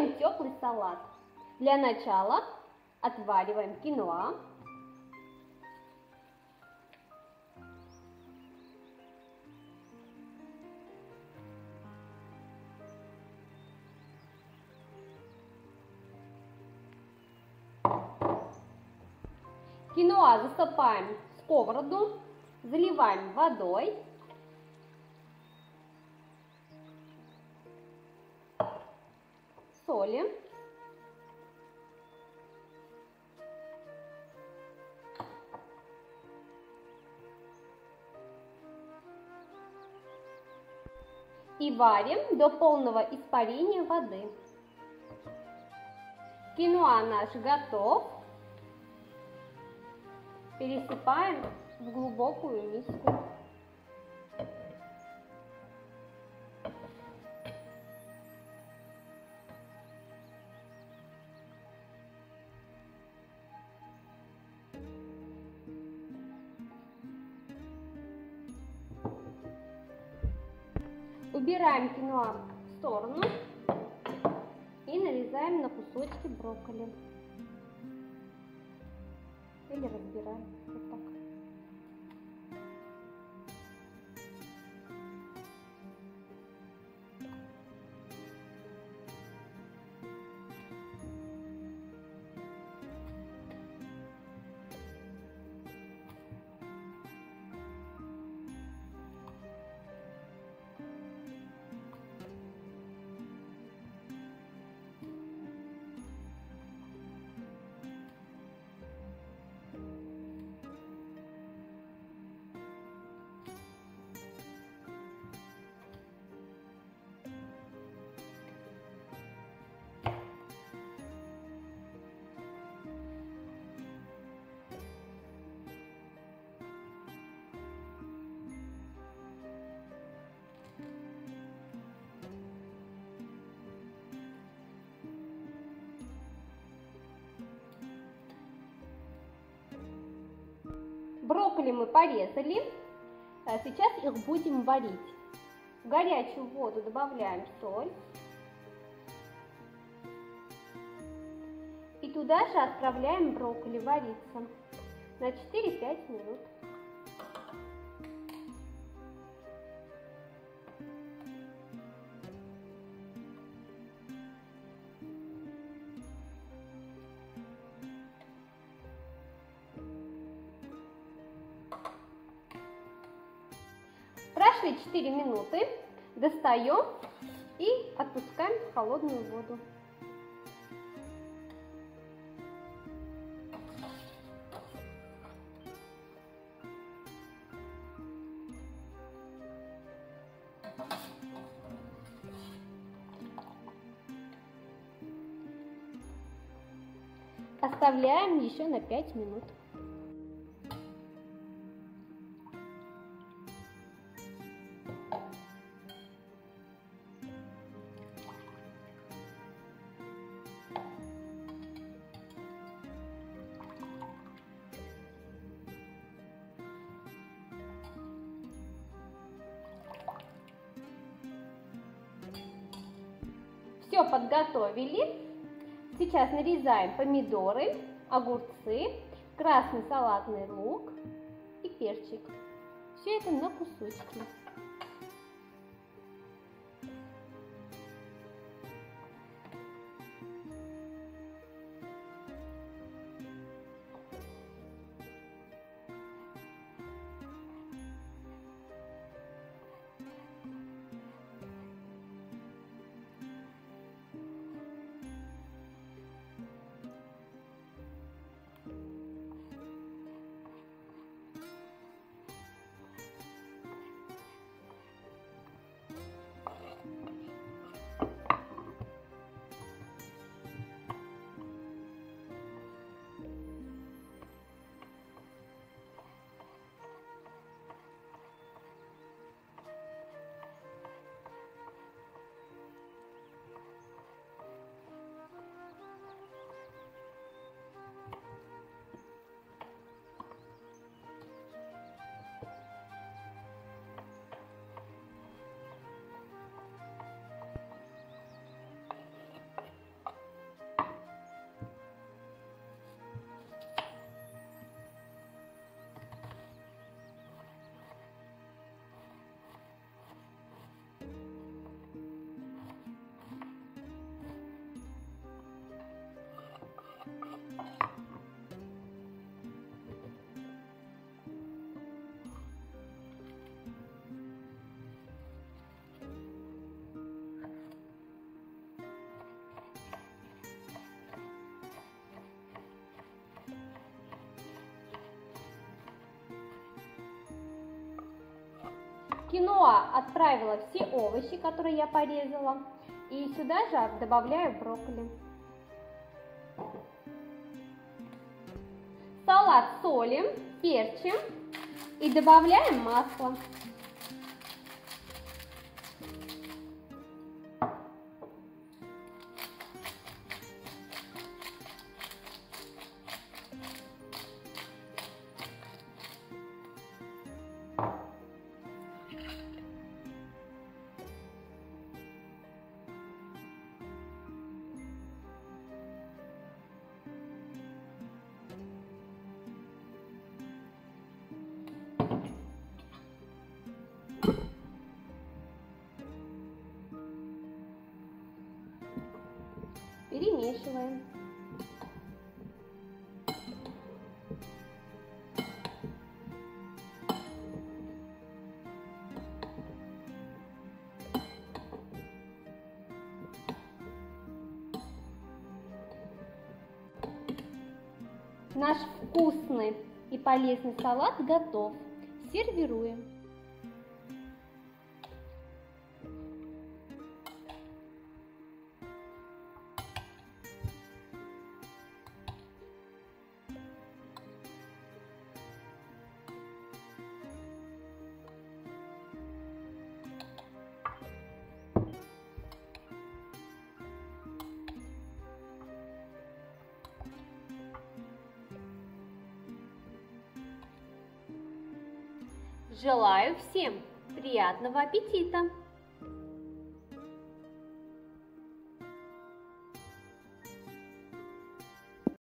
Готовим теплый салат. Для начала отвариваем киноа. Киноа засыпаем в сковороду, заливаем водой. Солим. И варим до полного испарения воды. Киноа наш готов. Пересыпаем в глубокую миску. Убираем киноа в сторону и нарезаем на кусочки брокколи. Или разбираем вот так. Брокколи мы порезали. А сейчас их будем варить. В горячую воду добавляем соль. И туда же отправляем брокколи вариться на 4-5 минут. Прошли 4 минуты, достаем и отпускаем в холодную воду. Оставляем еще на 5 минут. Все подготовили. Сейчас нарезаем помидоры, огурцы, красный салатный лук и перчик. Все это на кусочки. Киноа отправила все овощи, которые я порезала. И сюда же добавляю брокколи. Салат солим, перчим и добавляем масло. Перемешиваем. Наш вкусный и полезный салат готов. Сервируем. Желаю всем приятного аппетита!